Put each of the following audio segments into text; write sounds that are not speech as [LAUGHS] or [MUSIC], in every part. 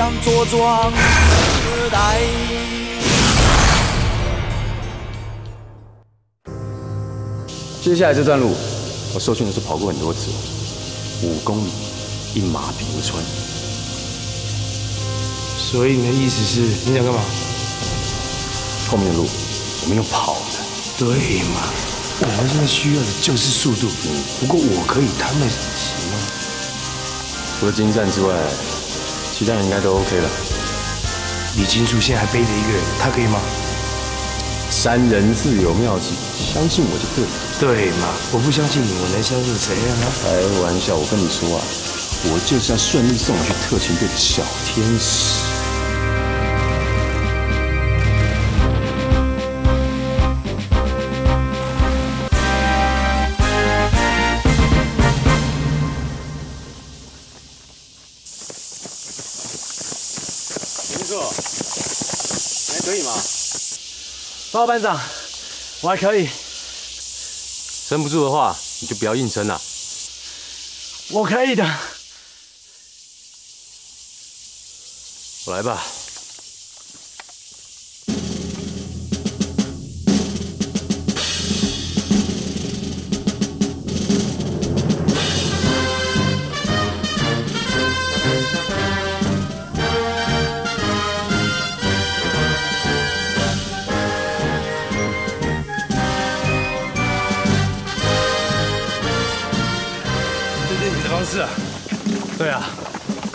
想茁壮时代。接下来这段路，我受训的时候跑过很多次，五公里，一马平川。所以你的意思是，你想干嘛？后面的路，我们用跑的。对嘛？我们现在需要的就是速度。不过我可以，他们行吗？除了精湛之外，其他人应该都 OK 了。李金树现在还背着一个人，他可以吗？三人自有妙计，相信我就对了。对嘛？我不相信你，我能相信谁啊？开玩笑，我跟你说啊，我就是要顺利送你去特勤队的小天使。报告班长，我还可以，撑不住的话，你就不要硬撑了。我可以的。我来吧。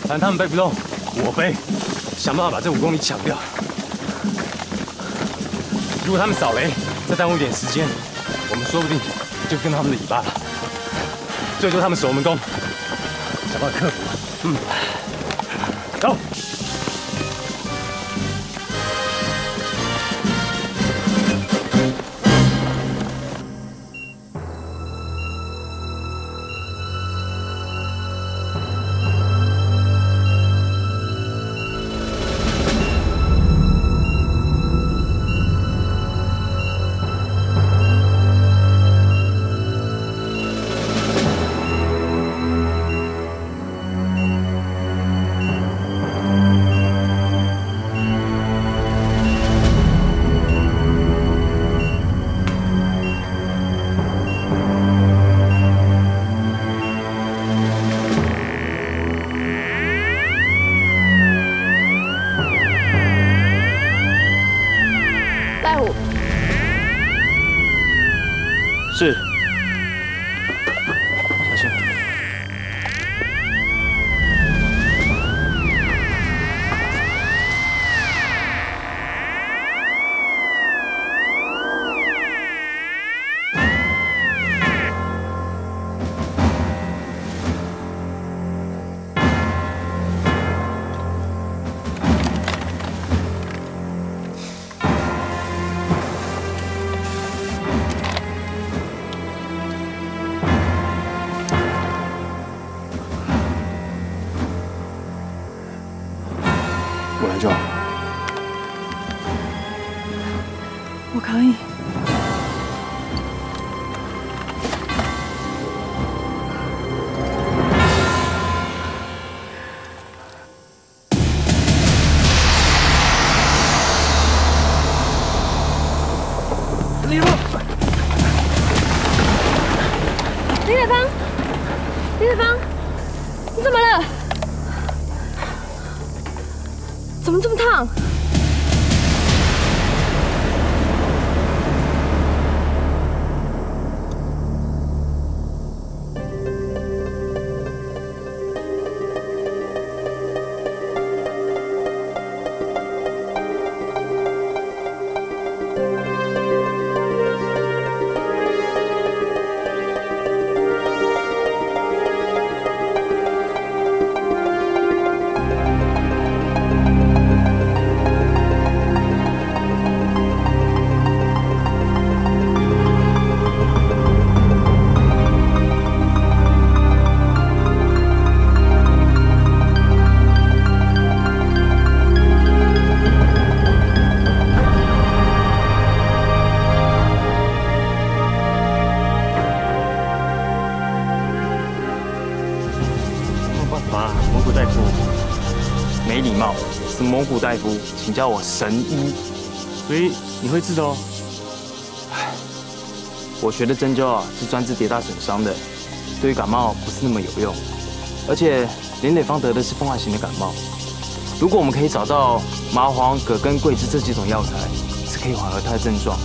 反正他们背不动，我背，想办法把这五公里抢掉。如果他们扫雷，再耽误一点时间，我们说不定就跟他们的尾巴了。最多他们守门攻，想办法克服。嗯，走。叫我神医。所以你会治的哦。唉，我学的针灸啊，是专治跌打损伤的，对于感冒不是那么有用。而且林磊芳得的是风寒型的感冒，如果我们可以找到麻黄、葛根、桂枝这几种药材，是可以缓和他的症状。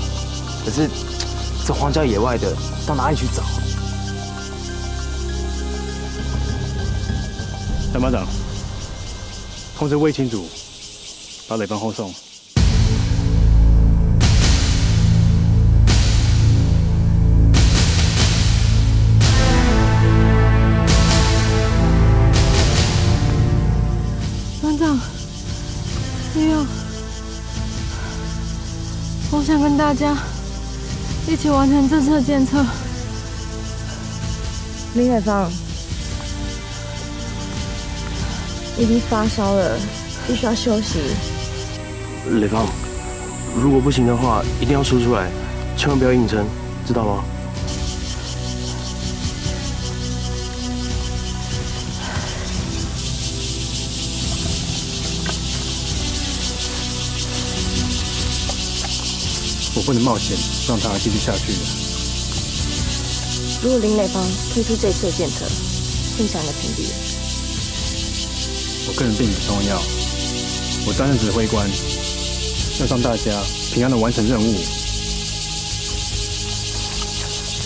可是这荒郊野外的，到哪里去找？陈班长，通知卫青组把磊芳后送。班长，没有，我想跟大家一起完成这次的检测。林海芳，已经发烧了，必须要休息。磊芳，如果不行的话，一定要说出来，千万不要硬撑，知道吗？我不能冒险让他继续下去的。如果林磊芳推出这次的检测，会想的评比。我个人并不重要，我担任指挥官，要让大家平安的完成任务。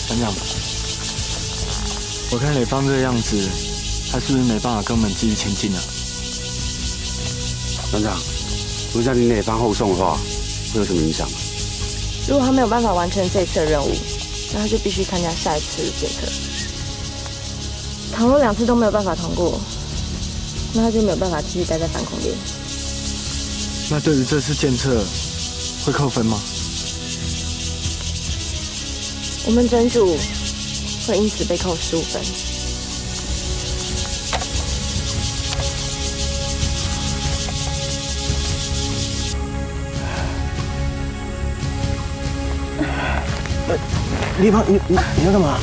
班长，我看磊芳这个样子，他是不是没办法跟我们继续前进啊？班长，如果叫林磊芳后送的话，会有什么影响吗？如果他没有办法完成这次的任务，那他就必须参加下一次的检测。倘若两次都没有办法通过，那他就没有办法继续待在反恐连。那对于这次检测会扣分吗？我们整组会因此被扣十五分。李芳，你你你要干嘛？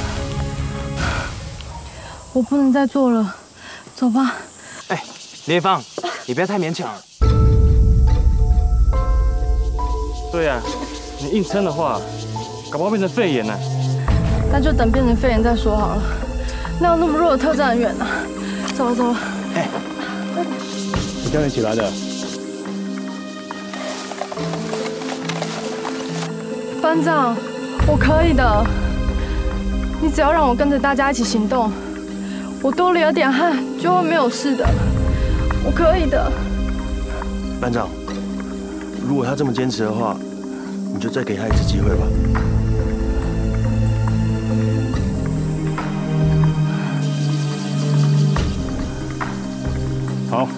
我不能再做了，走吧。哎，林芳，你不要太勉强。对呀、你硬撑的话，搞不好变成肺炎呢。那就等变成肺炎再说好了。哪有那么弱的特战人员呢、走了走了。我叫你起来的。班长，我可以的。你只要让我跟着大家一起行动，我多流点汗就会没有事的。我可以的。班长，如果他这么坚持的话，你就再给他一次机会吧。好，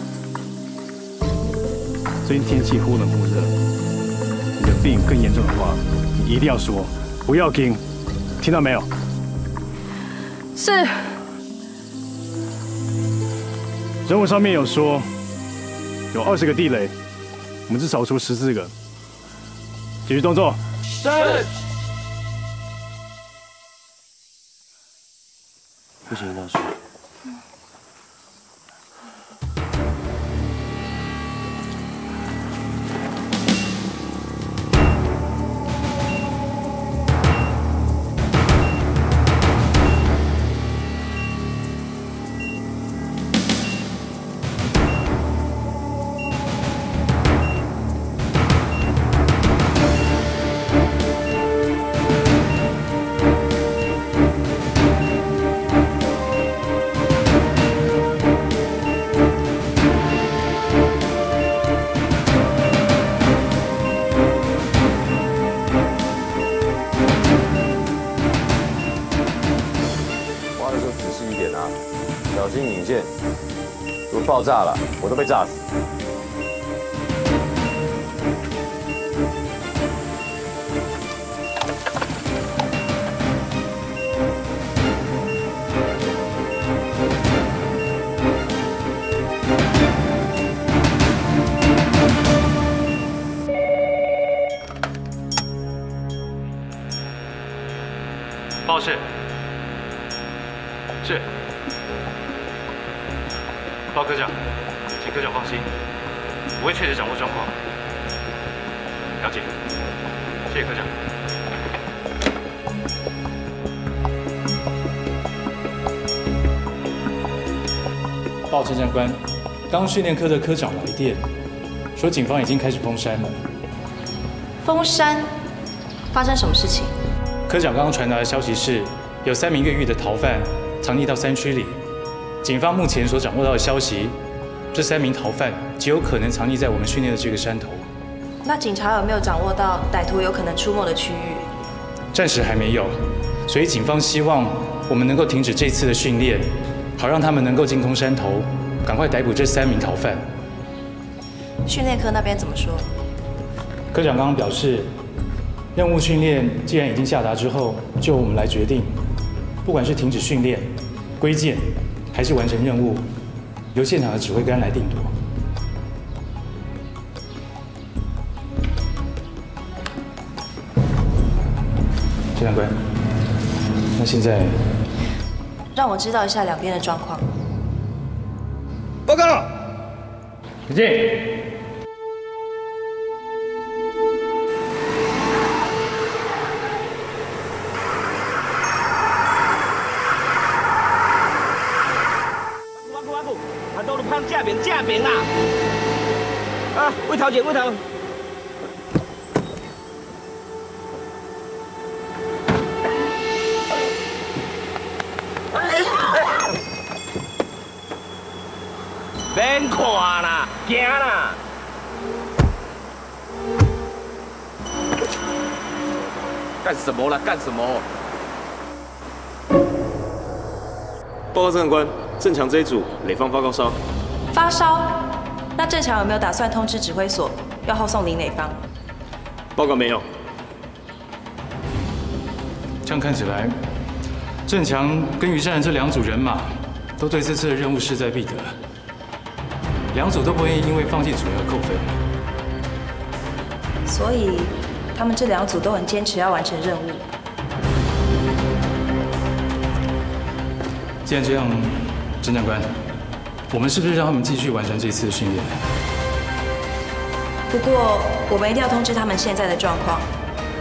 最近天气忽冷忽热，你的病更严重的话，你一定要说，不要听，听到没有？是，任务上面有说，有二十个地雷，我们至少出十四个。继续动作。是。不行，大叔。爆炸了，我都被炸死。刚训练科的科长来电，说警方已经开始封山了。封山？发生什么事情？科长刚刚传达的消息是，有三名越狱的逃犯藏匿到山区里。警方目前所掌握到的消息，这三名逃犯极有可能藏匿在我们训练的这个山头。那警察有没有掌握到歹徒有可能出没的区域？暂时还没有，所以警方希望我们能够停止这次的训练，好让他们能够精通山头，赶快逮捕这三名逃犯。训练科那边怎么说？科长刚刚表示，任务训练既然已经下达之后，就由我们来决定，不管是停止训练、归建，还是完成任务，由现场的指挥官来定夺。陈长官，那现在让我知道一下两边的状况。报告。请进。啊，都是胖正面正面啦！啊，魏头姐，魏头。什么啦？干什么？报告长官，郑强这一组磊方发高烧。发烧？那郑强有没有打算通知指挥所，要后送林磊方？报告没有。这样看起来，郑强跟于善这两组人马，都对这次的任务势在必得。两组都不愿意因为放弃组员而扣分，所以他们这两组都很坚持要完成任务。既然这样，陈长官，我们是不是让他们继续完成这次的训练？不过我们一定要通知他们现在的状况，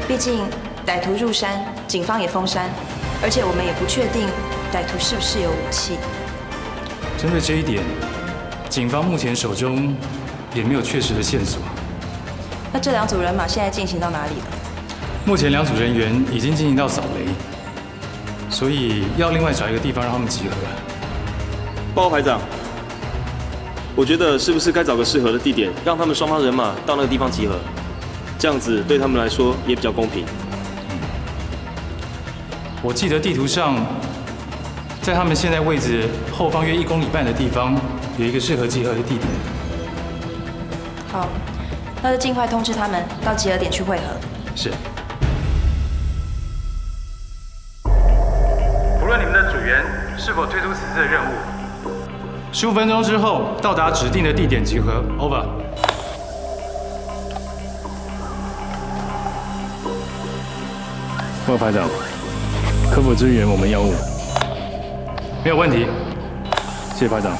毕竟歹徒入山，警方也封山，而且我们也不确定歹徒是不是有武器。针对这一点。警方目前手中也没有确实的线索。那这两组人马现在进行到哪里了？目前两组人员已经进行到扫雷，所以要另外找一个地方让他们集合。报告排长，我觉得是不是该找个适合的地点，让他们双方人马到那个地方集合，这样子对他们来说也比较公平。我记得地图上，在他们现在位置后方约一公里半的地方。有一个适合集合的地点。好，那就尽快通知他们到集合点去汇合。是。无论你们的组员是否推出此次的任务，十五分钟之后到达指定的地点集合。Over。莫排长，可否支援我们药物？没有问题。谢谢排长。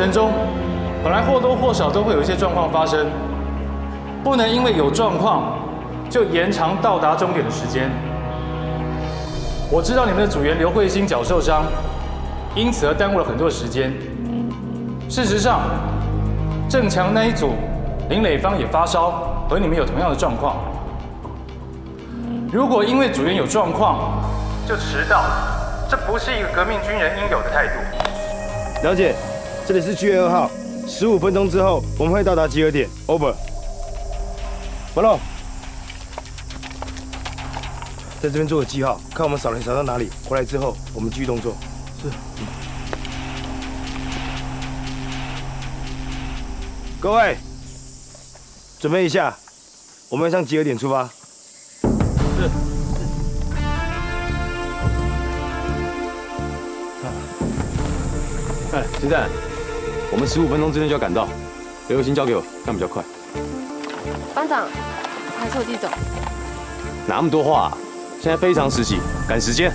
程中，本来或多或少都会有一些状况发生，不能因为有状况就延长到达终点的时间。我知道你们的组员刘慧欣脚受伤，因此而耽误了很多时间。事实上，郑强那一组林磊芳也发烧，和你们有同样的状况。如果因为组员有状况就迟到，这不是一个革命军人应有的态度。了解。这里是 G 二号，十五分钟之后我们会到达集合点。Over。完了，在这边做个记号，看我们扫雷扫到哪里。回来之后我们继续动作。是。各位，准备一下，我们要向集合点出发。是。哎，鸡蛋，我们十五分钟之内就要赶到，刘有心交给我，这样比较快。班长，还是我自己走。哪那么多话、啊？现在非常时期，赶时间。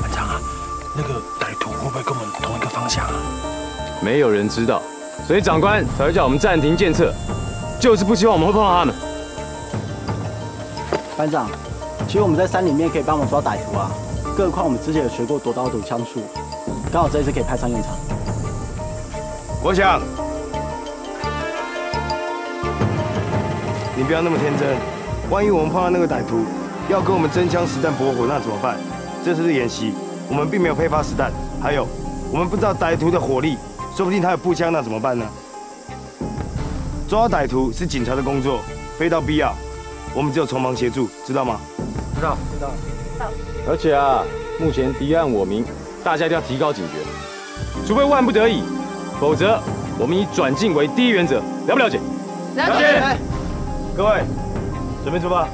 班长啊，那个歹徒会不会跟我们同一个方向啊？没有人知道，所以长官才会叫我们暂停检测，就是不希望我们会碰到他们。班长，其实我们在山里面可以帮忙抓歹徒啊，更何况我们之前有学过夺刀毒枪术，刚好这一次可以派上用场。我想，你不要那么天真，万一我们碰到那个歹徒要跟我们真枪实弹搏火，那怎么办？这次是演习，我们并没有配发实弹，还有我们不知道歹徒的火力，说不定他有步枪，那怎么办呢？抓歹徒是警察的工作，非到必要，我们只有从旁协助，知道吗？知道，知道。而且啊，目前敌暗我明，大家一定要提高警觉，除非万不得已，否则我们以转进为第一原则，了不了解？了解。各位，准备出发。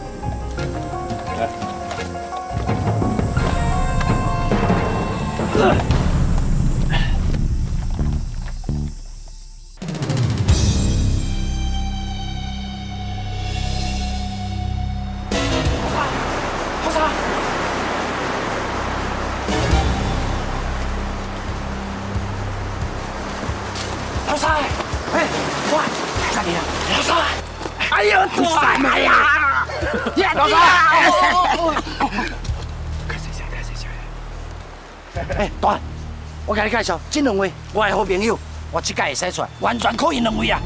你介绍，这两位我的好朋友，我这届会使出来，完全可以两位啊。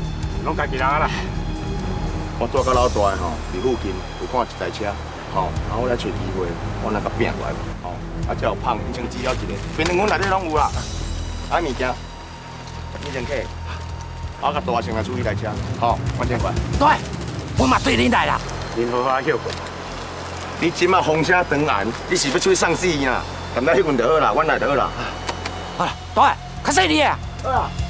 拢家己人啦。我住到老大的吼，伫附近有看一台车，吼，然后我来找机会，我那个拼过来，吼，啊，才有胖已经只了一个，变成阮内底拢有啦。啊，物件，你先客，我甲大先来处理台车，吼，我先管。对，我嘛对恁来啦。您好好休困。你即马风声长暗，你是要出去送死呀？等到迄份就好啦，阮来就好啦。好啦，对，较细你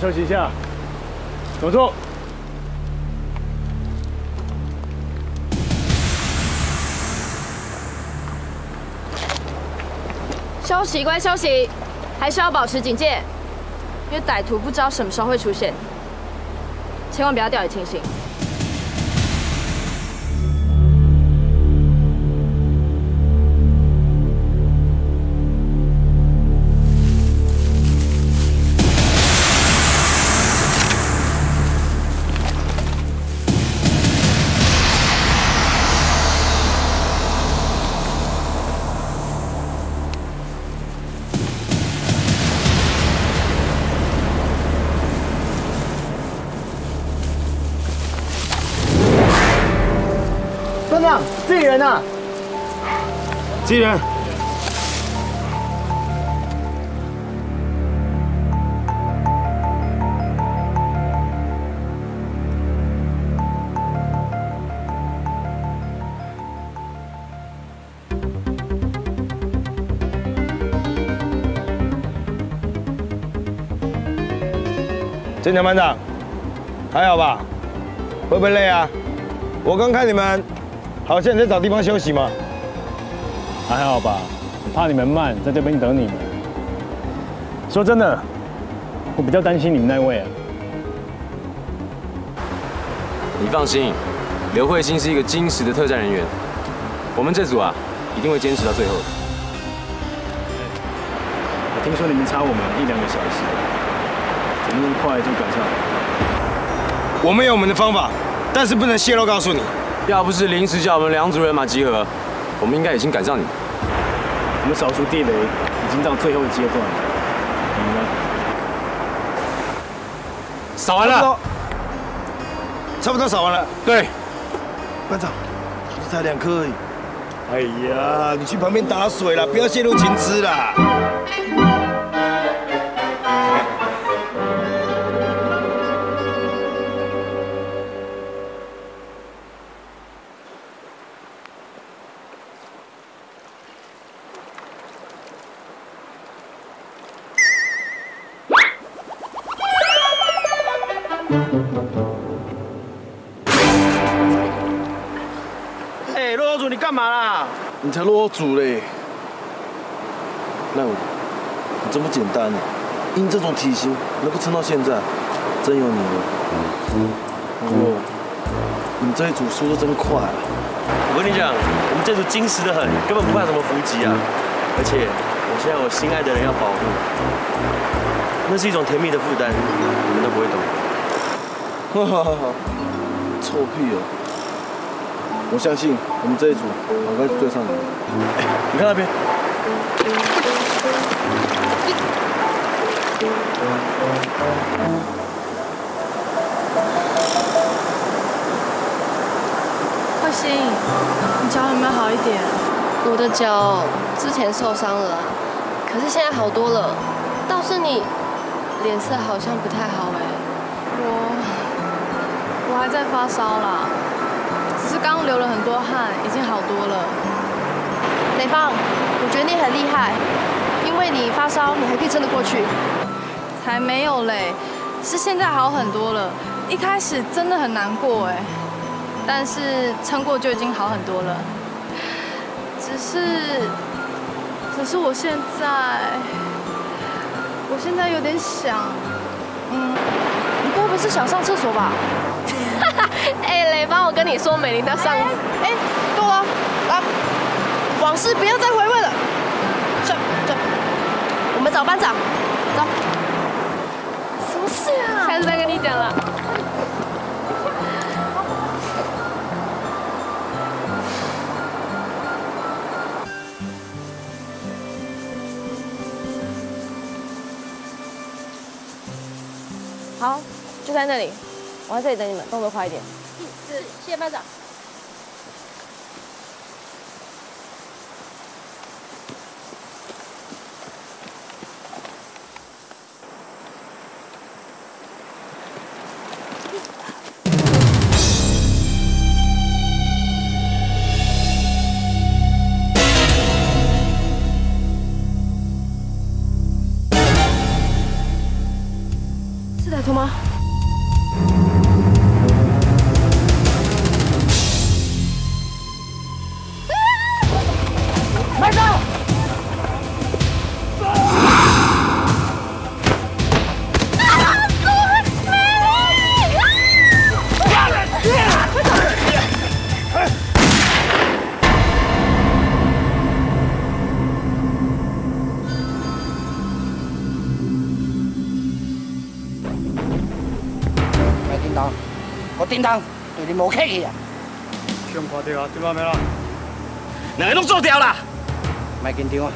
休息一下，走走。休息乖休息，还是要保持警戒，因为歹徒不知道什么时候会出现，千万不要掉以轻心。自己人。坚强班长，还好吧？会不会累啊？我刚看你们好像在找地方休息嘛。还好吧，怕你们慢，在这边等你们。说真的，我比较担心你们那位啊。你放心，刘慧欣是一个精实的特战人员，我们这组啊，一定会坚持到最后的。我听说你们差我们一两个小时，怎么那么快就赶上了？我们有我们的方法，但是不能泄露告诉你。要不是临时叫我们两组人马集合，我们应该已经赶上你。我们扫除地雷已经到最后阶段了，你们呢？扫完了，差不多扫完了。对，班长，只才两颗而已。哎呀，你去旁边打水了，不要泄露情资啦。哎，骆驼主，你干嘛啦？你才落主嘞！赖我，你这么简单呢？因这种体型能够撑到现在，真有你了。不过，你们这一组输的真快啊！我跟你讲，我们这组精实的很，根本不怕什么伏击啊！而且，我现在有心爱的人要保护，那是一种甜蜜的负担，你们都不会懂。哈哈哈哈！臭屁哦！我相信我们这一组很快就追上你你看那边。慧心，你脚有没有好一点？我的脚之前受伤了啊，可是现在好多了。倒是你脸色好像不太好还在发烧啦，只是刚流了很多汗，已经好多了。美芳，我觉得你很厉害，因为你发烧，你还可以撑得过去。才没有嘞，是现在好很多了。一开始真的很难过哎，但是撑过就已经好很多了。只是，只是我现在，我现在有点想，嗯，你该不是想上厕所吧？哎，磊帮我跟你说，美玲她上，哎，够了，啊，往事不要再回味了。走走，我们找班长，走。什么事啊？下次再跟你讲了。好，就在那里，我在这里等你们，动作快一点。是，谢谢班长。当对你无客气啊！上看到啊，对吧没啦？两个都做掉啦！麦紧张啊，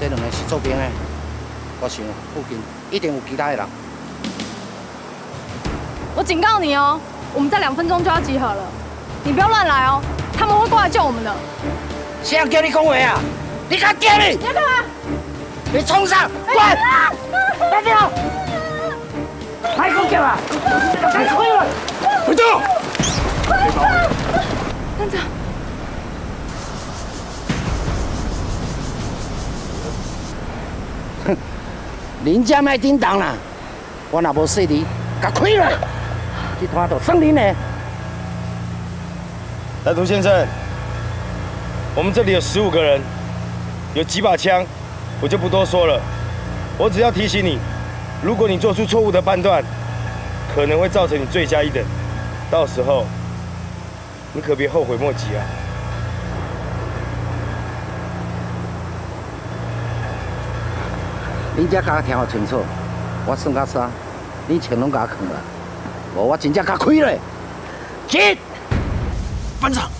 这两个是做兵的，我想附近一定有其他的人。我警告你哦，我们在两分钟就要集合了，你不要乱来哦，他们会过来救我们的。谁叫你讲话啊？你敢叫你？你要干嘛？你冲上！滚！别动！还讲叫啊？快开了！别动！班长，人 [LAUGHS] 家卖叮当啦，我若无说你，甲开了，这摊就算你的。歹徒先生，我们这里有十五个人，有几把枪，我就不多说了。我只要提醒你，如果你做出错误的判断，可能会造成你罪加一等，到时候你可别后悔莫及啊！你只甲我听好清楚，我算甲啥？你钱拢甲我藏了，无我真正甲开了。进，班长。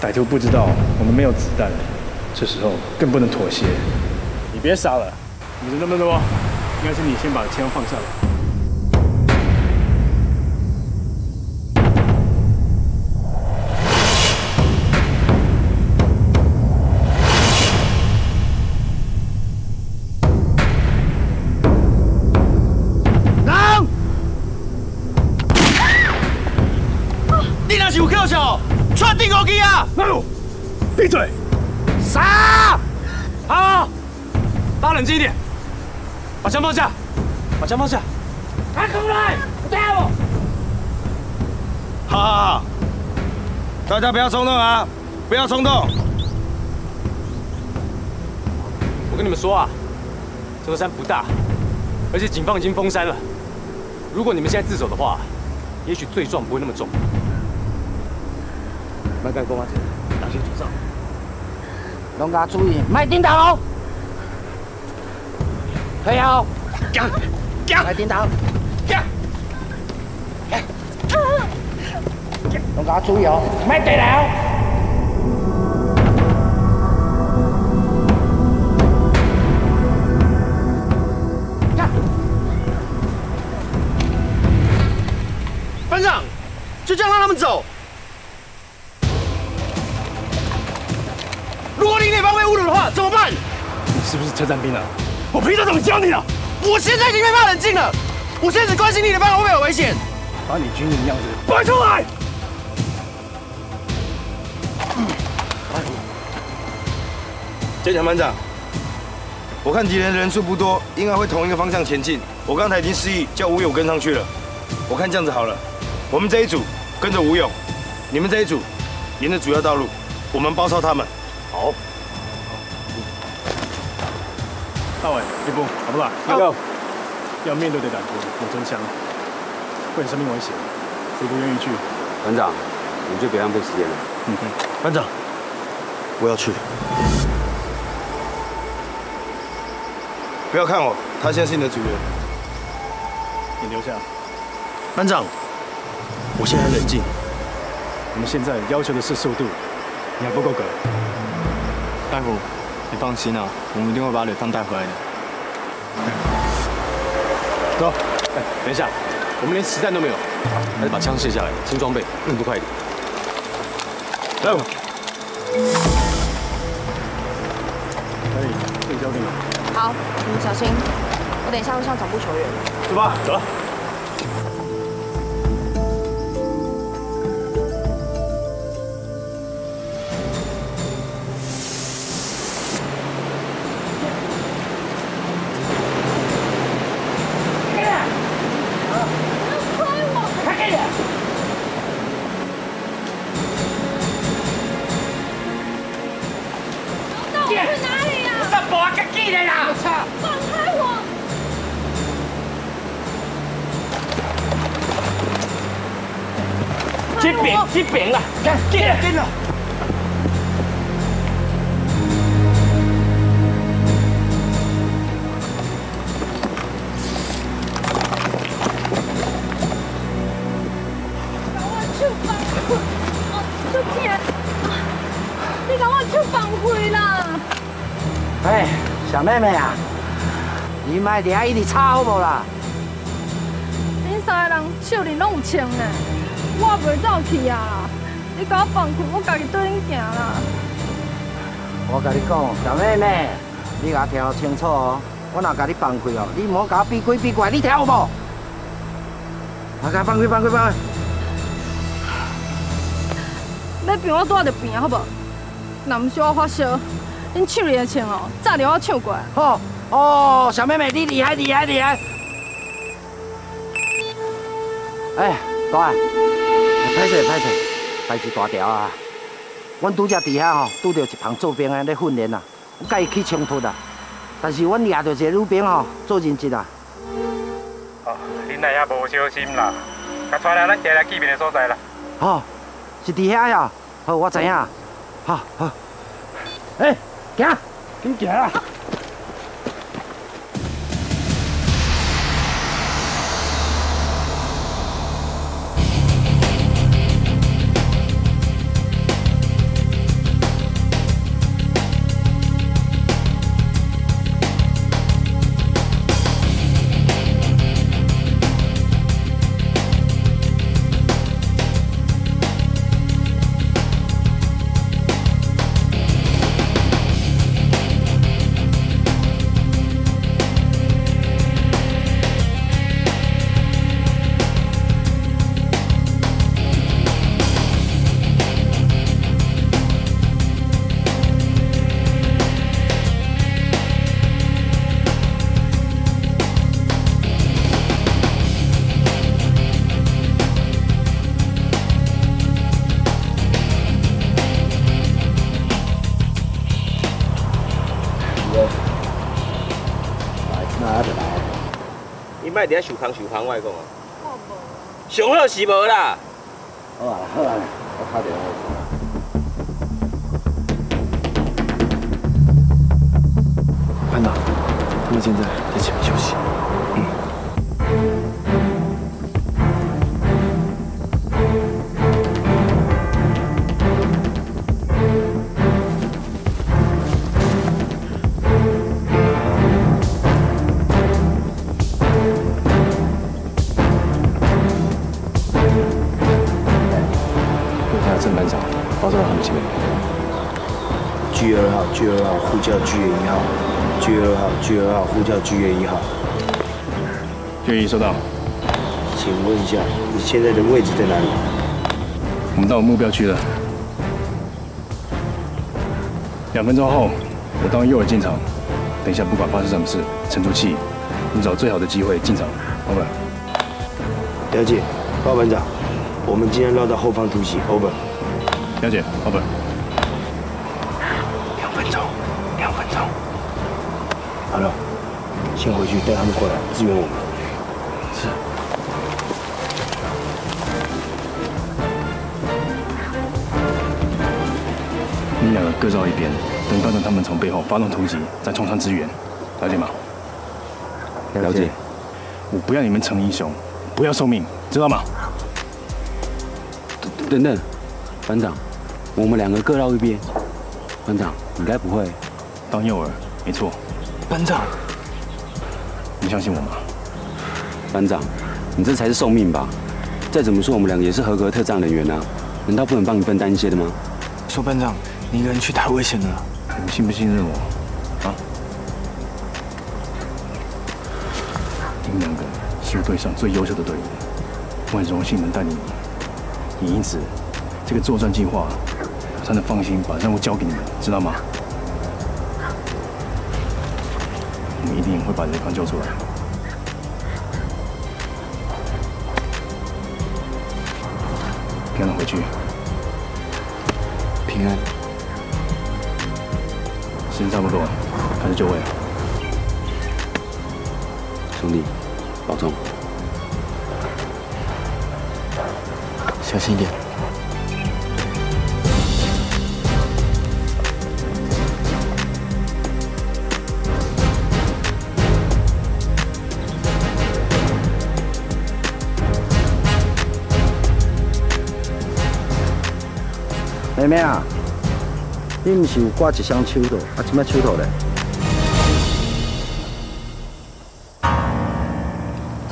歹徒不知道我们没有子弹，这时候更不能妥协。你别傻了，你人那么多，应该是你先把枪放下来。闭嘴！杀！好，大家冷静一点，把枪放下，把枪放下。他过来，带我。好好好，大家不要冲动啊，不要冲动。我跟你们说啊，这座山不大，而且警方已经封山了。如果你们现在自首的话，也许罪状不会那么重。麦干公安局，大学组长，拢甲注意，卖颠倒。退后。讲讲。卖颠倒。讲。拢甲注意哦，卖地倒。班长，就这样让他们走。车站兵啊？我平常怎么教你的？我现在已经被骂冷静了，我现在只关心你的班会不会有危险。把你军人的样子摆出来！坚强班长，我看敌人人数不多，应该会同一个方向前进。我刚才已经示意叫吴勇跟上去了，我看这样子好了，我们这一组跟着吴勇，你们这一组沿着主要道路，我们包抄他们。好。大伟，一步，好不好？要。要面对的感觉有真枪，会有生命危险，谁不愿意去？班长，我们就别浪费时间了。嗯，班长，我要去。不要看我，他现在是你的主人。你留下。班长，我现在冷静。我们现在要求的是速度，你还不够格。大夫，你放心啊，我们一定会把磊放带回来的。走。哎，等一下，我们连实弹都没有，还是把枪卸下来，新装备，速度快一点。来。可以，可以交给你。好，你们小心，我等一下会向总部求援。走吧，走。去这边，这边啦，看，进来，进来。手放开！哦，小姐，你把我手放开啦！哎，小妹妹啊，你卖伫遐一直吵好无啦？恁三个人手里拢有枪呢，我袂走去啊！你把我放开，我家己对恁行啦。我甲你讲，小妹妹，你甲我听清楚哦。我若甲你放开哦，你莫甲我比鬼比怪，你听有无？我甲放开，放开，放开。要病我拄着病好无？若毋是我发烧，恁手里的枪哦，早着我抢过来。好哦，小妹妹，你厉害厉害厉害！哎，大，歹势歹势，代志大条啊！阮拄则伫遐吼，拄着一旁做兵的咧训练啊，我甲伊起冲突啊。但是阮抓着一个女兵吼，做认真啊。哦，恁来遐无小心啦，甲带来咱家来见面的所在啦。哦，是伫遐呀。好，我知影。好好。哎，行，紧行啊！伫遐受空受空，我来讲。啊。上好是无啦。好啊好啊，我拍电话。班长，他们现在在前面休息。月一收到。请问一下，你现在的位置在哪里？我们到目标区了。两分钟后，我当诱饵进场。等一下，不管发生什么事，沉住气，你找最好的机会进场。Over。了解，报班长，我们今天绕到后方突袭。Over。了解，Over。两分钟，两分钟。好了，先回去带他们过来支援我们。各绕一边，等班长他们从背后发动突击，再冲上支援，了解吗？了解。我不要你们成英雄，不要受命，知道吗？等等，班长，我们两个各绕一边。班长，你该不会当诱饵？没错。班长，你相信我吗？班长，你这才是送命吧？再怎么说，我们两个也是合格特战人员啊，难道不能帮你分担一些的吗？说班长，你一个人去太危险了。你们信不信任我？啊？你们两个是我队上最优秀的队员，我很荣幸能带你们，也因此，这个作战计划我才能放心把任务交给你们，知道吗？我们一定会把雷康救出来。平安回去。平安。时间差不多了，开始就位了。兄弟，保重。小心一点。妹妹啊，你毋是有挂一双手套，啊，即摆手套咧？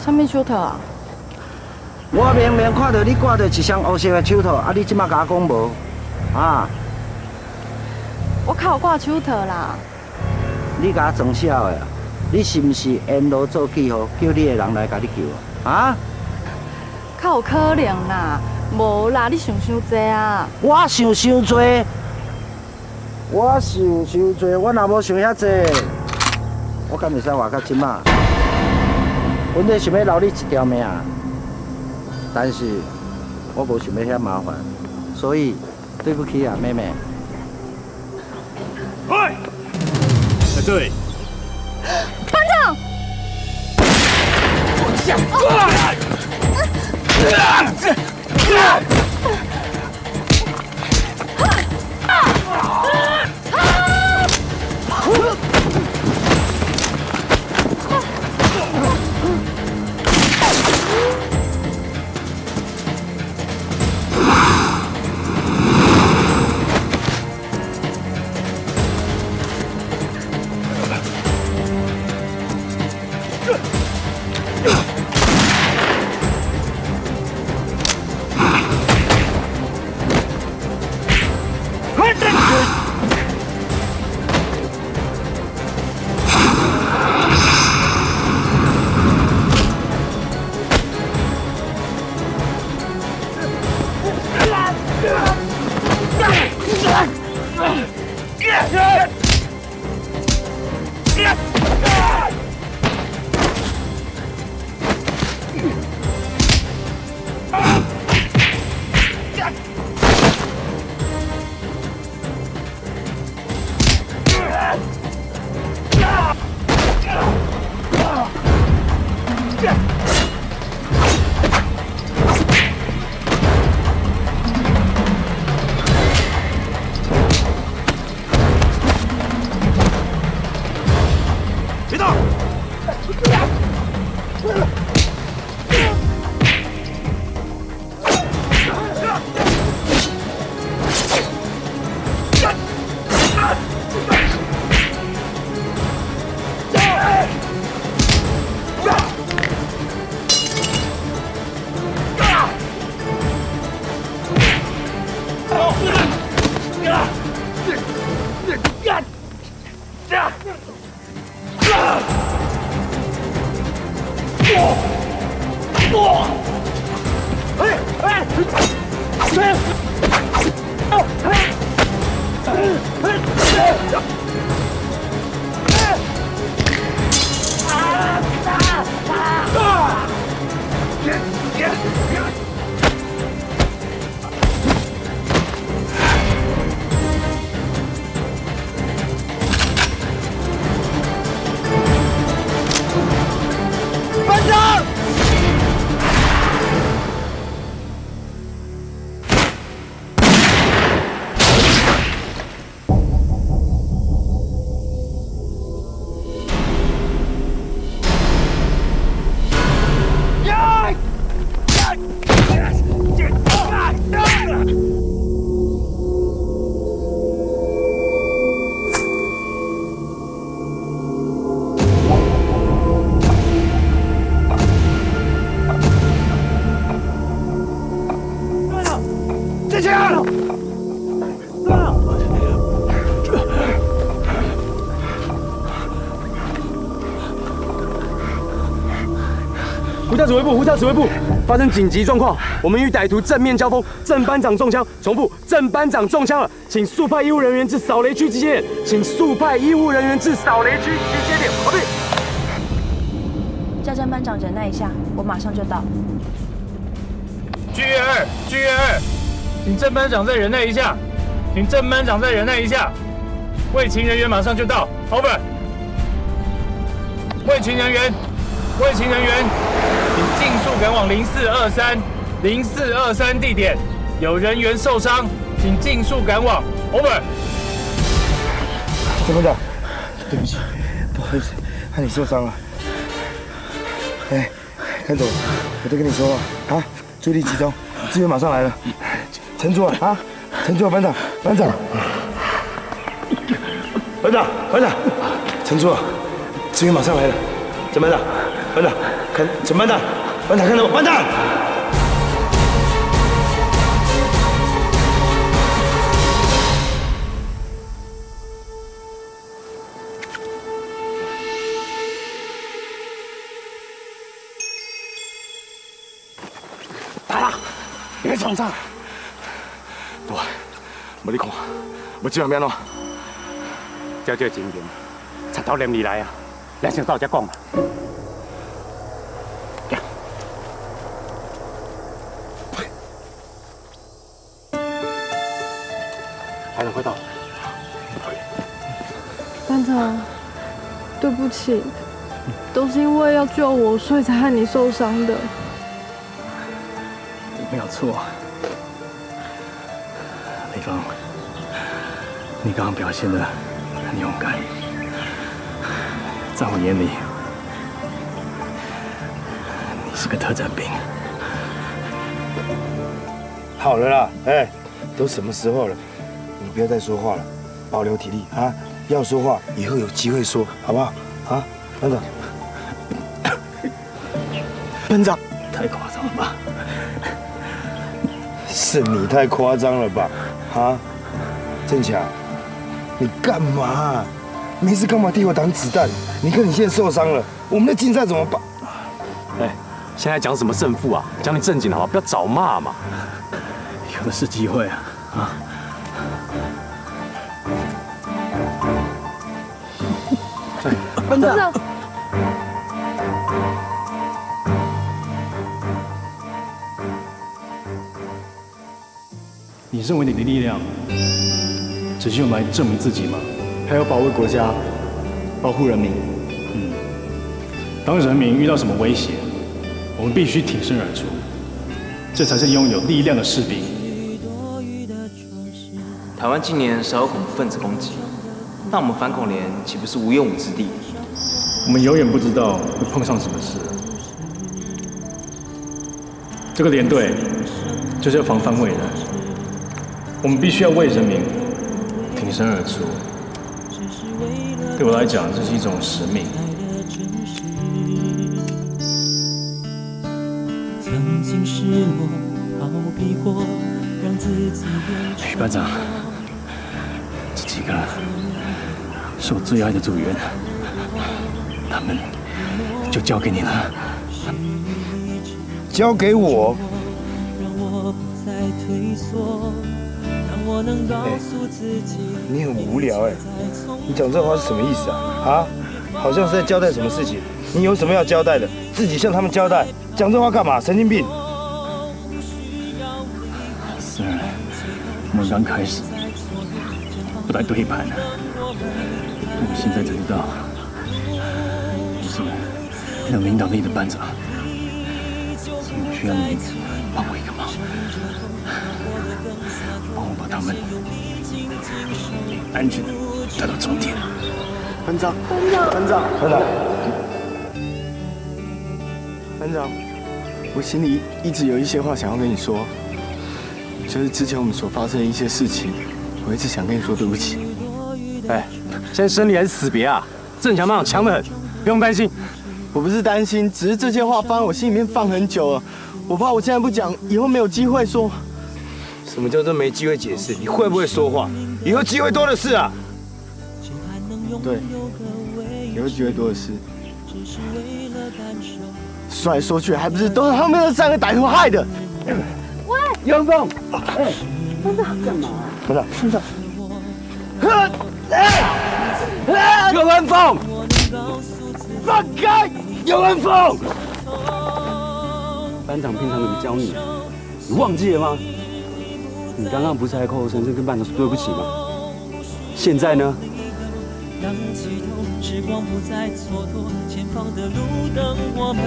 什么手套啊？我明明看到你挂着一双黑色的手套，啊，你即摆甲我讲无？啊？我靠挂手套啦！你甲我装笑的啊？你是毋是沿路做记号，叫你的人来甲你救啊？啊？较有可能啦，无啦，你想伤多啊！我想伤济，我想伤多，我若无想遐济，我敢会使活到即马？阮这想要留你一条命，但是我无想要遐麻烦，所以对不起啊，妹妹。喂，在这里。班长。想过来。别部，呼叫指挥部，发生紧急状况，我们与歹徒正面交锋，郑班长中枪。重复，郑班长中枪了，请速派医务人员至扫雷区集结点，请速派医务人员至扫雷区集结点。好，对。叫郑班长忍耐一下，我马上就到。军院二，军院二，请郑班长再忍耐一下，请郑班长再忍耐一下，卫勤人员马上就到，over。卫勤人员，卫勤人员，请尽速赶往零四二三零四二三地点，有人员受伤，请尽速赶往，over。郑班长，对不起，不好意思，害你受伤了。哎，看总，我在跟你说话。啊，注意力集中，支援马上来了。陈主啊，啊，陈主啊，班长，班长，班长，班长，陈主啊，支援马上来了。陈班长，班长，看陈班长，班长看到我，班长。来啦，别闯上！大，无你看，无这样变喏。照这情形，贼头连你来啊，咱先到这讲。对不起，都是因为要救我，所以才害你受伤的。没有错，雷芳，你刚刚表现的很勇敢，在我眼里，你是个特战兵。好了啦，哎，都什么时候了，你不要再说话了，保留体力啊！要说话以后有机会说，好不好？啊，班长，[COUGHS] 班长，太夸张了吧？是你太夸张了吧？啊，郑强，你干嘛？没事干嘛替我挡子弹？你看你现在受伤了，我们的竞赛怎么办？哎，现在讲什么胜负啊？讲点正经的好吧？不要找骂嘛。有的是机会啊！啊！班长，你认为你的力量只是用来证明自己吗？还要保卫国家、保护人民。嗯，当人民遇到什么威胁，我们必须挺身而出，这才是拥有力量的士兵。台湾近年少有恐怖分子攻击，那我们反恐连岂不是无用武之地？我们永远不知道会碰上什么事。这个连队就是要防范未然，我们必须要为人民挺身而出。对我来讲，这是一种使命。曾经是我逃避过，让自己许班长，这几个是我最爱的组员，交给你了。交给我？哎，你很无聊哎，你讲这话是什么意思啊？啊，好像是在交代什么事情。你有什么要交代的，自己向他们交代。讲这话干嘛？神经病！虽然我们刚开始不太对盘，但我现在才知道，能领导力的班长，所以我需要你帮我一个忙，帮我把他们安全的带到终点。班长，班长，班长，班长，班长，我心里一直有一些话想要跟你说，就是之前我们所发生的一些事情，我一直想跟你说对不起。哎，现在生离还是死别啊？郑强班长强得很，不用担心。我不是担心，只是这些话放在我心里面放很久了，我怕我现在不讲，以后没有机会说。什么叫做没机会解释？你会不会说话？以后机会多的是啊。对，以后机会多的是。说来说去，还不是都是后面那三个歹徒害的。喂，杨文峰，哎，班长干嘛？班长，班长，呵，哎，杨文峰，放开，杨文峰。班长平常怎么教你？你忘记了吗？你刚刚不是还口口声声跟班长说对不起吗？现在呢？仰起头，时光不再蹉跎，前方的路等我们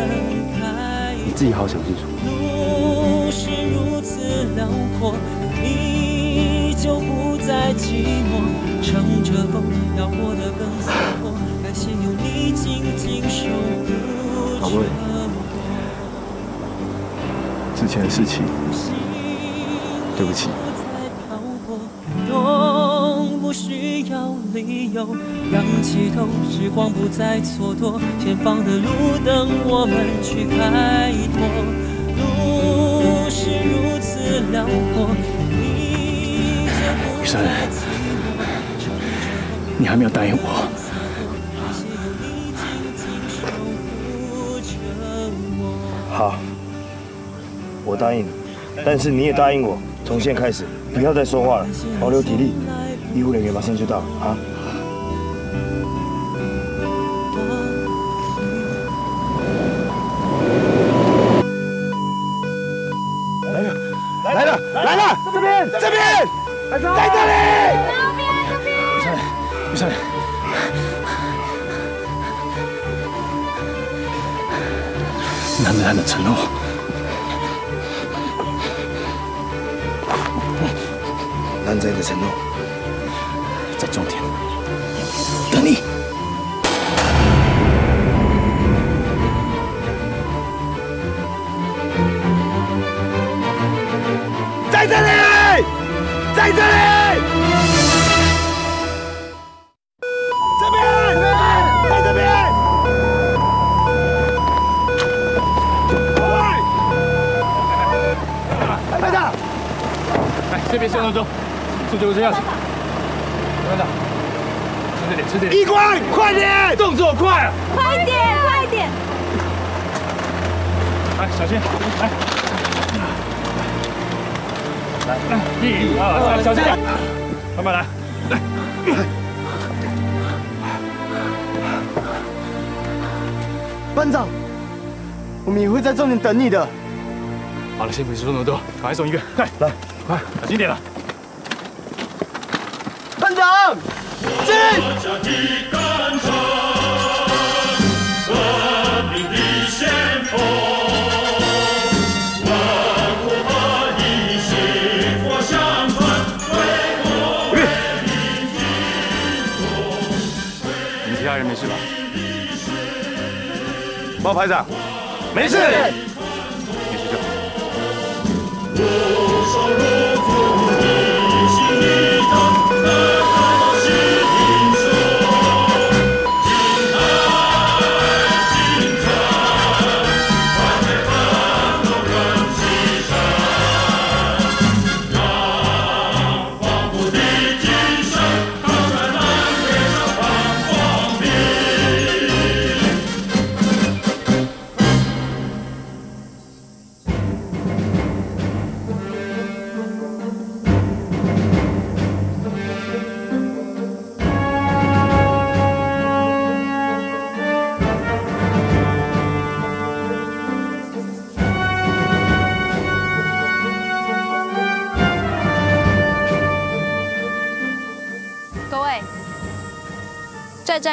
开。你自己好好想清楚。路是如此辽阔，你就不再寂寞。乘着风，要活得更洒脱。感谢有你紧紧守护宝贝，之前的事情，对不起。动不需要理由，仰起头，时光不再蹉跎，前方的路等我们去开拓。路是如此辽阔，你雨生，你还没有答应我。我答应你，但是你也答应我，从现在开始不要再说话了，保留体力。医护人员马上就到啊！来了，来了，来了，这边，这边。在这里。雨山，雨山，男子汉的承诺。这个承诺，在终点等你。在这里，在这里，速救这样子。班长，吃这点，吃这点。医官，快点，动作快啊！快点，快点！来，小心，来。来，一二三，小心点，慢慢来，来。班长，我们也会在这里等你的。好了，先别说那么多，赶快送医院，快来，快，小心点了。班长，进！你们其他人没事吧？包排长，没事。没事就好。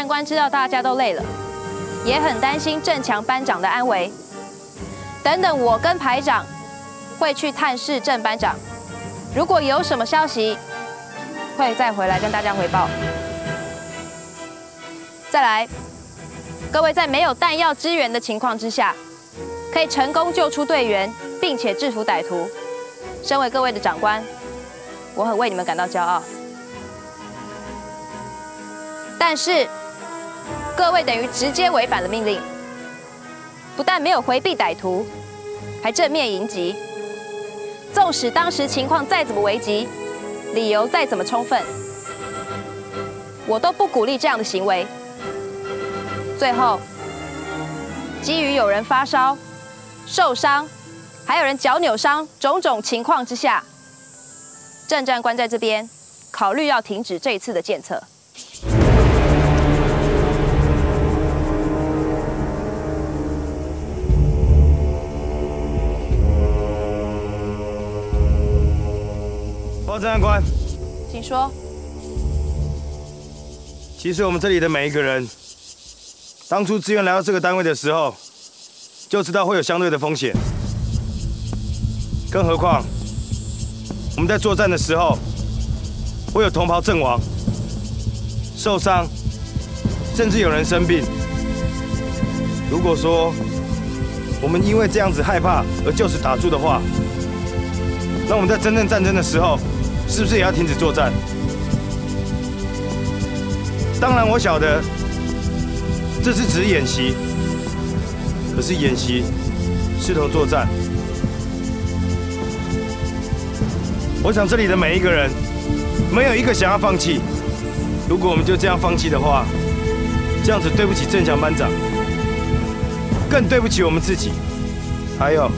官知道大家都累了，也很担心郑强班长的安危。等等，我跟排长会去探视郑班长，如果有什么消息，会再回来跟大家汇报。再来，各位在没有弹药支援的情况之下，可以成功救出队员，并且制服歹徒。身为各位的长官，我很为你们感到骄傲。但是，各位等于直接违反了命令，不但没有回避歹徒，还正面迎击。纵使当时情况再怎么危急，理由再怎么充分，我都不鼓励这样的行为。最后，基于有人发烧、受伤，还有人脚扭伤种种情况之下，郑战官在这边考虑要停止这一次的检测。报侦察官，请说。其实我们这里的每一个人，当初自愿来到这个单位的时候，就知道会有相对的风险。更何况，我们在作战的时候，会有同袍阵亡、受伤，甚至有人生病。如果说我们因为这样子害怕而就此打住的话，那我们在真正战争的时候，是不是也要停止作战？当然，我晓得这是只是演习，可是演习是头作战。我想这里的每一个人，没有一个想要放弃。如果我们就这样放弃的话，这样子对不起郑强班长，更对不起我们自己。还有，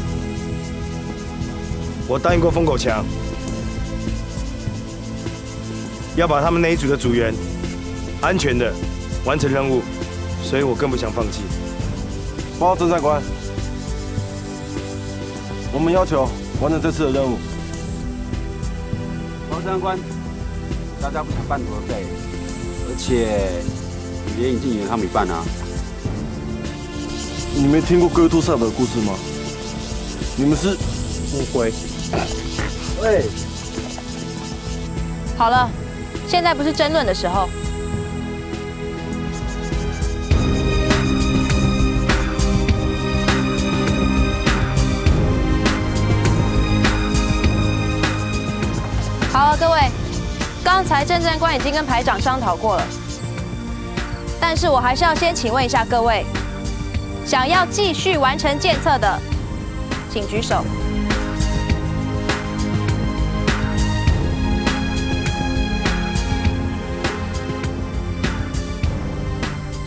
我答应过疯狗强，要把他们那一组的组员安全的完成任务，所以我更不想放弃。报告侦察官，我们要求完成这次的任务。包长官，大家不想半途而废，而且连引进员他们一半啊。你没听过龟兔赛跑的故事吗？你们是乌龟。喂，好了，现在不是争论的时候。好了，各位，刚才郑战官已经跟排长商讨过了，但是我还是要先请问一下各位，想要继续完成检测的，请举手。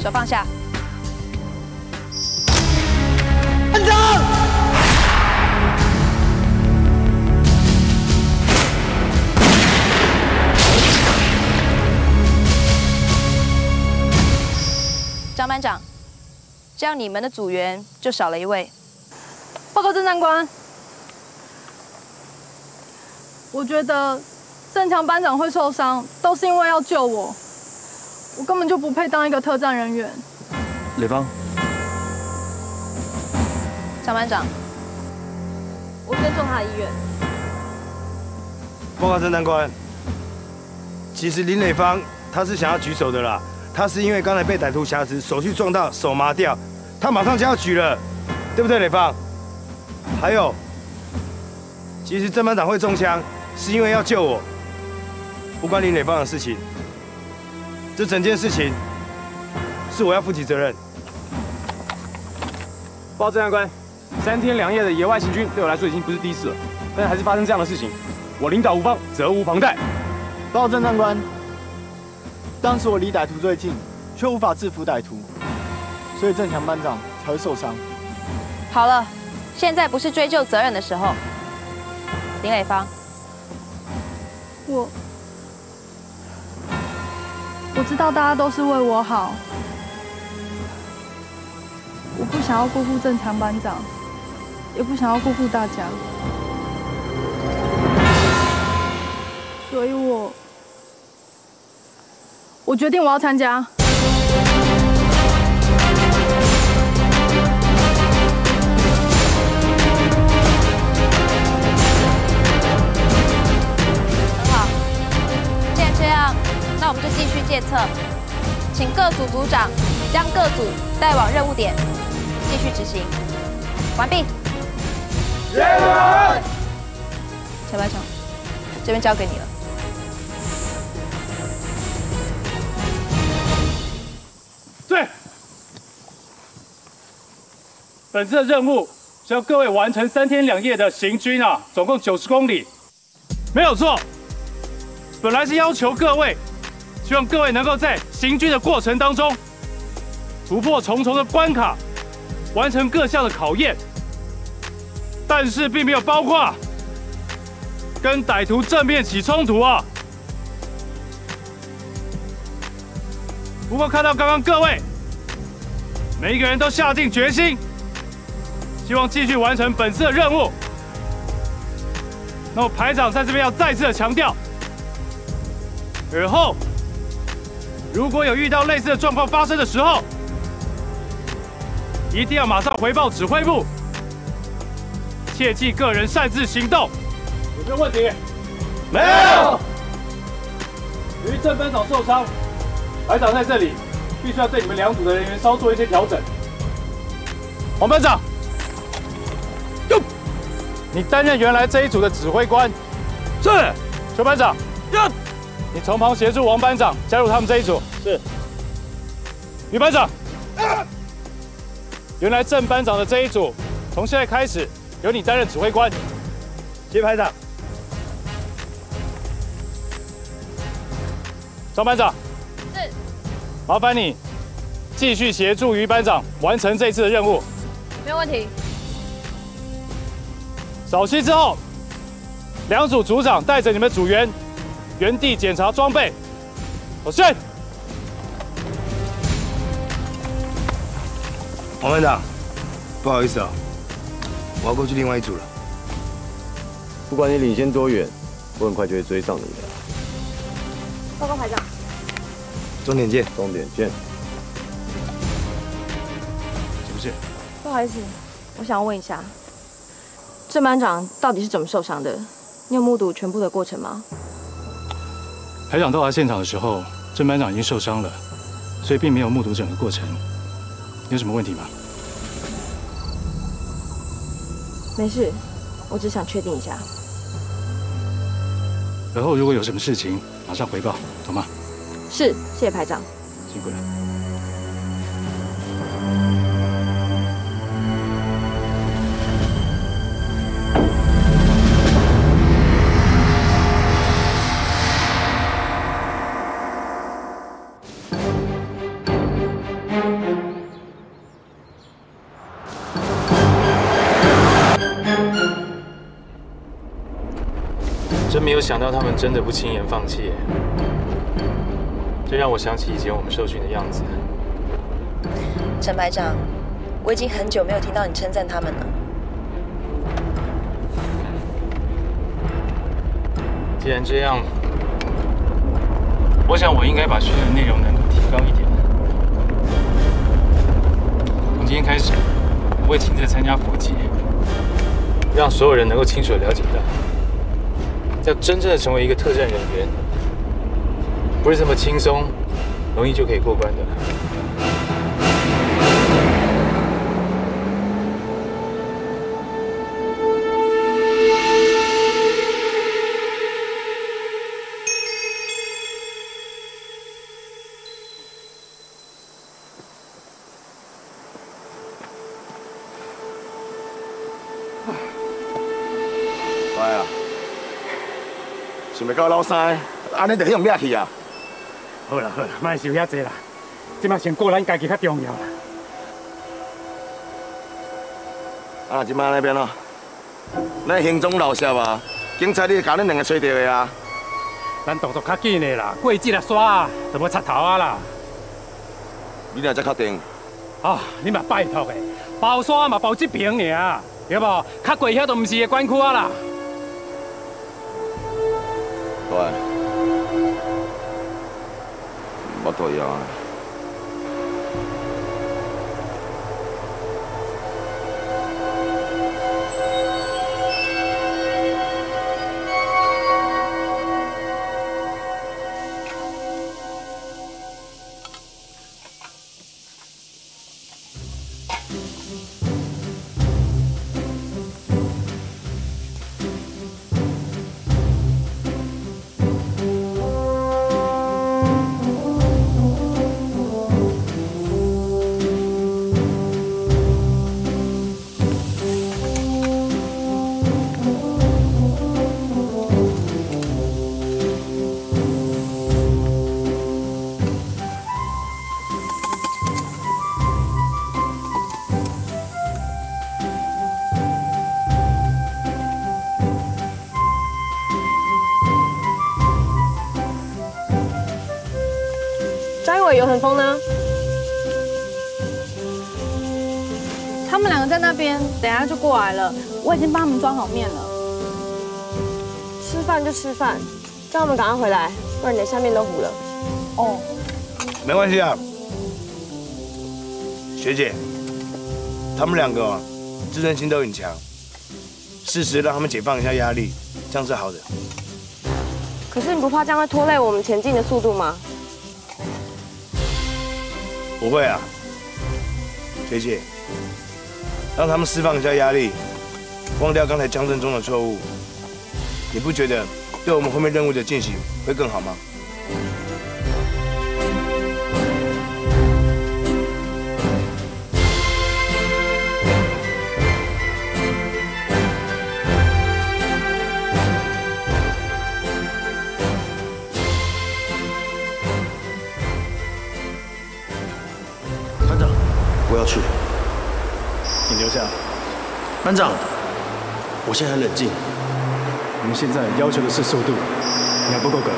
手放下。班长。张班长，这样你们的组员就少了一位。报告郑长官，我觉得郑强班长会受伤，都是因为要救我。我根本就不配当一个特战人员。磊芳，张班长，我先送他医院。报告侦探官，其实林磊芳他是想要举手的啦，他是因为刚才被歹徒挟持，手去撞到，手麻掉，他马上就要举了，对不对，磊芳？还有，其实郑班长会中枪，是因为要救我，不关林磊芳的事情。这整件事情是我要负起责任。报侦察官，三天两夜的野外行军对我来说已经不是第一次了，但是还是发生这样的事情，我领导无方，责无旁贷。报告侦探官，当时我离歹徒最近，却无法制服歹徒，所以郑强班长才会受伤。好了，现在不是追究责任的时候。林磊芳，我。我知道大家都是为我好，我不想要辜负正常班长，也不想要辜负大家，所以我我决定我要参加。们就继续检测，请各组组长将各组带往任务点，继续执行。完毕。小白长，这边交给你了。对。本次的任务是要各位完成三天两夜的行军啊，总共九十公里，没有错。本来是要求各位。希望各位能够在行军的过程当中突破重重的关卡，完成各项的考验，但是并没有包括跟歹徒正面起冲突啊。不过看到刚刚各位每一个人都下定决心，希望继续完成本次的任务，那么排长在这边要再次的强调，而后。如果有遇到类似的状况发生的时候，一定要马上回报指挥部，切记个人擅自行动。有没有问题？没有。由于郑班长受伤，排长在这里必须要对你们两组的人员稍做一些调整。黄班长，你担任原来这一组的指挥官。是。邱班长。你从旁协助王班长加入他们这一组。是。于班长，原来郑班长的这一组，从现在开始由你担任指挥官。谢排长。张班长。是。麻烦你继续协助于班长完成这次的任务。没有问题。扫息之后，两组组长带着你们组员。原地检查装备，我先。王班长，不好意思啊，我要过去另外一组了。不管你领先多远，我很快就会追上你的。报告排长，终点见，终点见。什么事？不好意思，我想要问一下，郑班长到底是怎么受伤的？你有目睹全部的过程吗？排长到达现场的时候，郑班长已经受伤了，所以并没有目睹整个过程。有什么问题吗？没事，我只想确定一下。而后如果有什么事情，马上回报，懂吗？是，谢谢排长。辛苦了。想到他们真的不轻言放弃，这让我想起以前我们受训的样子。陈排长，我已经很久没有听到你称赞他们了。既然这样，我想我应该把训练内容难度提高一点。从今天开始，我会亲自参加伏击，让所有人能够清楚的了解到。要真正的成为一个特战人员，不是这么轻松、容易就可以过关的。想袂到老三，安尼就向掠去啊！好啦好啦，莫想遐济啦，即摆先顾咱家己较重要啦。啊，即摆那边哦，咱行踪老实啊，警察你甲恁两个找到的啊？咱动作较紧的啦，过即个刷就要插头啊啦。你若才确定？啊，你嘛拜托的，包山嘛包这边尔，对无？较过遐都毋是个管区啊啦。对，我都要啊。等下就过来了。我已经帮他们装好面了。吃饭就吃饭，叫他们赶快回来，不然你的下面都糊了。哦，没关系啊，学姐，他们两个啊自尊心都很强，适时让他们解放一下压力，这样是好的。可是你不怕这样会拖累我们前进的速度吗？不会啊，学姐，让他们释放一下压力，忘掉刚才江振中的错误，你不觉得对我们后面任务的进行会更好吗？班长。我现在很冷静。我们现在要求的是速度你还不够格。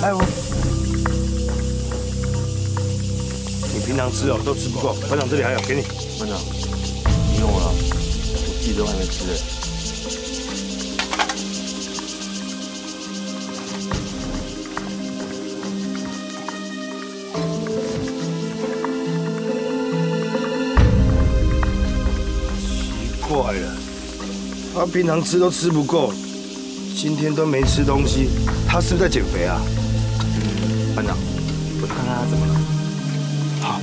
来我。你平常吃哦都吃不够。班长这里还有给你。班长。己都还没吃奇。怪了，他平常吃都吃不够，今天都没吃东西，他是不是在减肥啊？班长，我去看看他怎么了。好，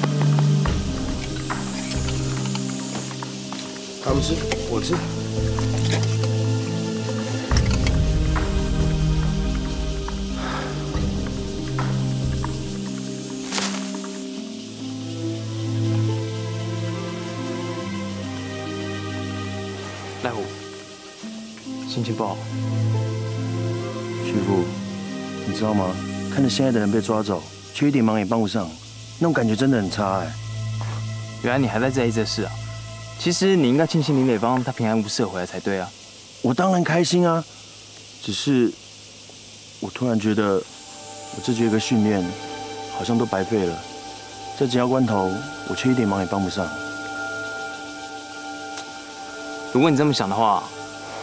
他不吃，我吃。赖虎，心情不好。徐父，你知道吗？看着心爱的人被抓走，却一点忙也帮不上，那种感觉真的很差哎。原来你还在在意这事啊？其实你应该庆幸林磊芳他平安无事回来才对啊。我当然开心啊，只是我突然觉得我这几个训练好像都白费了，在紧要关头我却一点忙也帮不上。如果你这么想的话，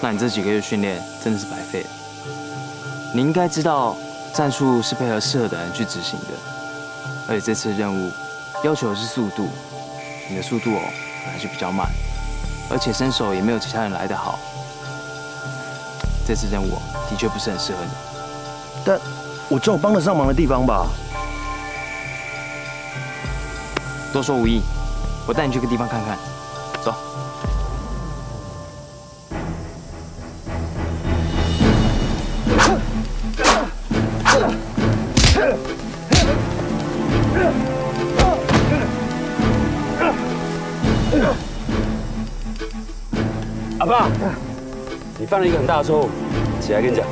那你这几个月训练真的是白费了。你应该知道，战术是配合适合的人去执行的，而且这次任务要求的是速度，你的速度哦本来就比较慢，而且身手也没有其他人来得好。这次任务的确不是很适合你，但我总有帮得上忙的地方吧？多说无益，我带你去个地方看看，走。犯了一个很大的错误，起来跟你讲。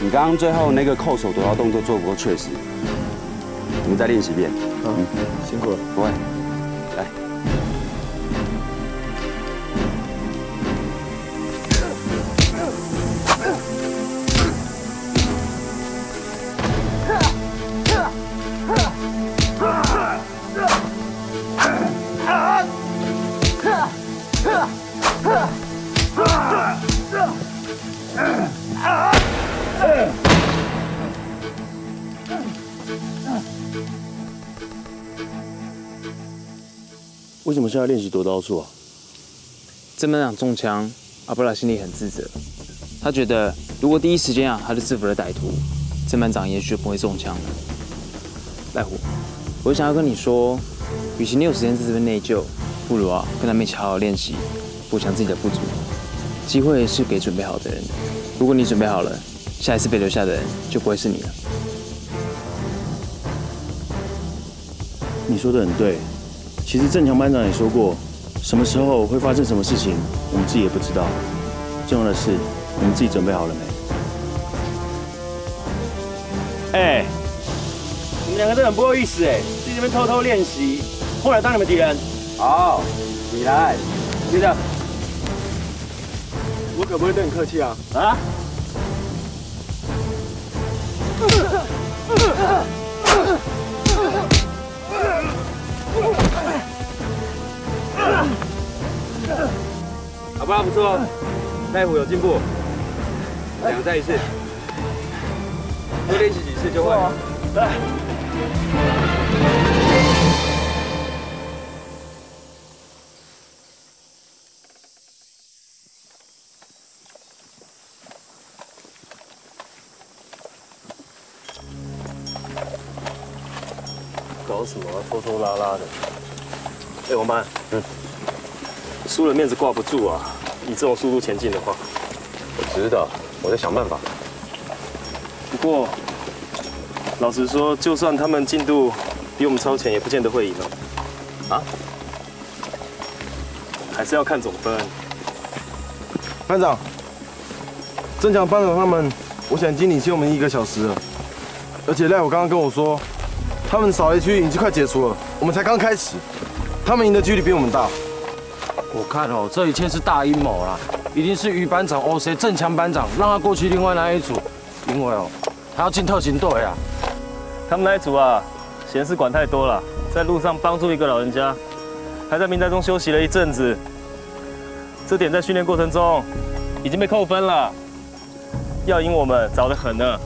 你刚刚最后那个扣手夺刀动作做不够确实，我们再练习一遍。嗯，辛苦了。不会，为什么现在练习夺刀术啊？郑班长中枪，阿布拉心里很自责。他觉得如果第一时间啊，他就制服了歹徒，郑班长也许就不会中枪了。赖虎，我想要跟你说，与其你有时间在这边内疚，不如啊跟他们一起好好练习，补强自己的不足。机会是给准备好的人的，如果你准备好了，下一次被留下的人就不会是你了。你说的很对，其实郑强班长也说过，什么时候会发生什么事情，我们自己也不知道。重要的是，你们自己准备好了没？哎，你们两个都很不够意思哎，去那边偷偷练习，后来当你们敌人。好，你来，接着。我可不会对你客气啊！啊！好吧，不错，大夫有进步，两再一次，多练习几次就会。来。搞什么？拖拖拉拉的。哎，王班，嗯，输了面子挂不住啊！以这种速度前进的话，我知道，我在想办法。不过，老实说，就算他们进度比我们超前，也不见得会赢哦。啊？还是要看总分。班长，增强班长他们，我想已经领先我们一个小时了，而且赖我刚刚跟我说。他们扫雷区已经快解除了，我们才刚开始，他们赢的几率比我们大。我看哦，这一切是大阴谋啦，一定是于班长 O C 郑强班长让他过去另外那一组，因为哦，他要进特勤队啊。他们那一组啊，闲事管太多了，在路上帮助一个老人家，还在民宅中休息了一阵子，这点在训练过程中已经被扣分了。要赢我们早得很呢。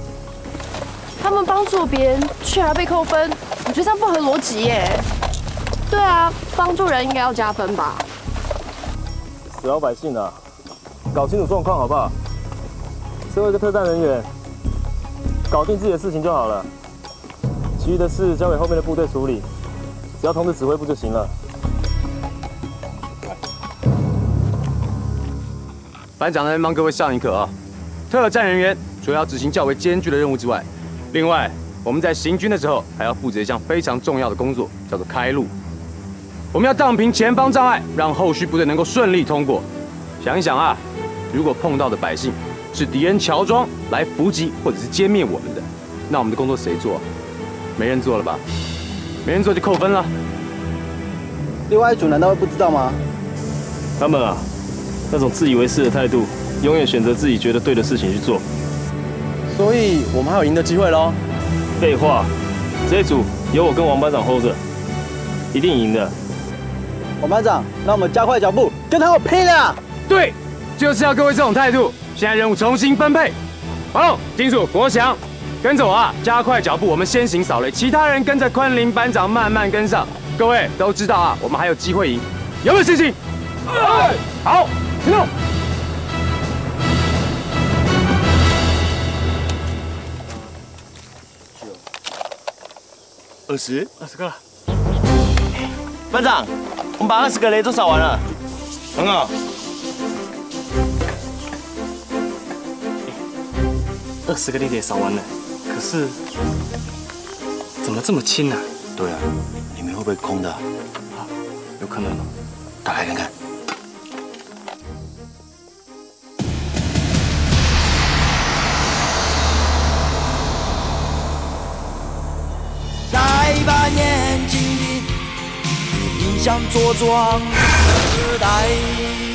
他们帮助别人却还被扣分，我觉得这样不合逻辑耶。对啊，帮助人应该要加分吧？死老百姓啊，搞清楚状况好不好？身为一个特战人员，搞定自己的事情就好了，其余的事交给后面的部队处理，只要通知指挥部就行了。班长在帮各位上一课啊。特战人员除了要执行较为艰巨的任务之外，另外我们在行军的时候还要负责一项非常重要的工作，叫做开路。我们要荡平前方障碍，让后续部队能够顺利通过。想一想啊，如果碰到的百姓是敌人乔装来伏击或者是歼灭我们的，那我们的工作谁做？没人做了吧？没人做就扣分了。另外一组难道会不知道吗？他们啊，那种自以为是的态度。永远选择自己觉得对的事情去做，所以我们还有赢的机会喽。废话，这一组有我跟王班长 hold 着，一定赢的。王班长，那我们加快脚步，跟他们拼了！对，就是要各位这种态度。现在任务重新分配，好，金属、国祥，跟着我啊，加快脚步，我们先行扫雷，其他人跟着昆凌班长慢慢跟上。各位都知道啊，我们还有机会赢，有没有信心？好，行动。二十，二十个了。班长，我们把二十个雷都扫完了，很好。二十个雷也扫完了，可是怎么这么轻呢？对啊，里面会不会空的？啊，有可能。打开看看。年轻的印象茁壮时代。